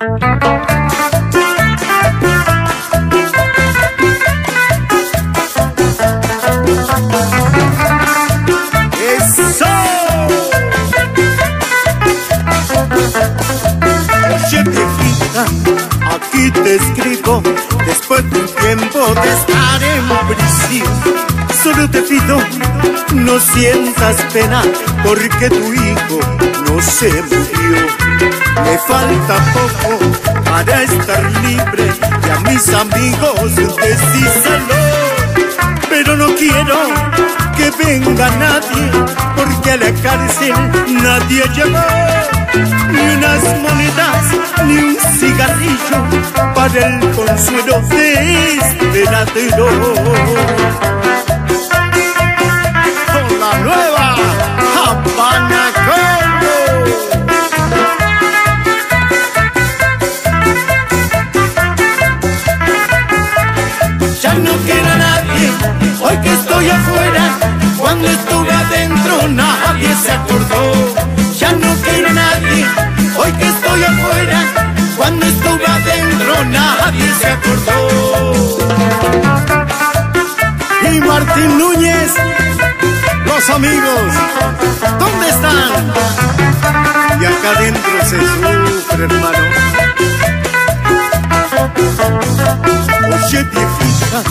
¡Eso! Viejita, aquí te escribo después de un tiempo de estar en. Solo te pido, no sientas pena porque tu hijo no se murió. Falta poco para estar libre y a mis amigos decíselo. Pero no quiero que venga nadie porque a la cárcel nadie llegó. Ni unas monedas, ni un cigarrillo para el consuelo de nadie se acordó. Y Martín Núñez los amigos, ¿dónde están? Y acá adentro se sufre, hermano. Oye, viejita,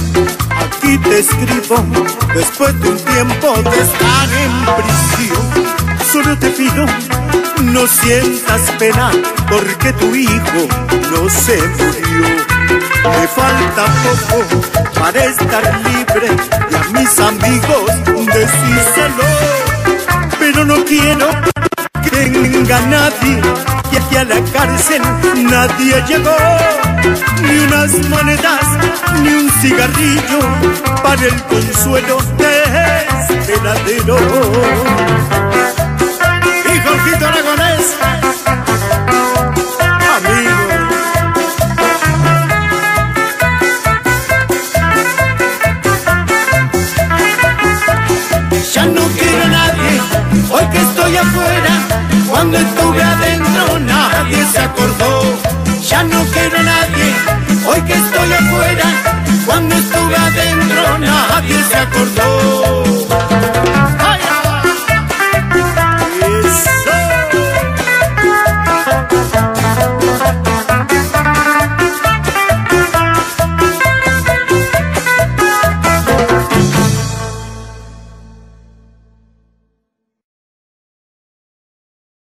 aquí te escribo después de un tiempo de estar en sientas pena porque tu hijo no se murió. Me falta poco para estar libre y a mis amigos decírselo. Pero no quiero que venga nadie y aquí a la cárcel nadie llegó. Ni unas monedas, ni un cigarrillo para el consuelo de este ladero. Cuando estuve adentro nadie se acordó. Ya no quiero nadie, hoy que estoy afuera, cuando estuve adentro nadie se acordó.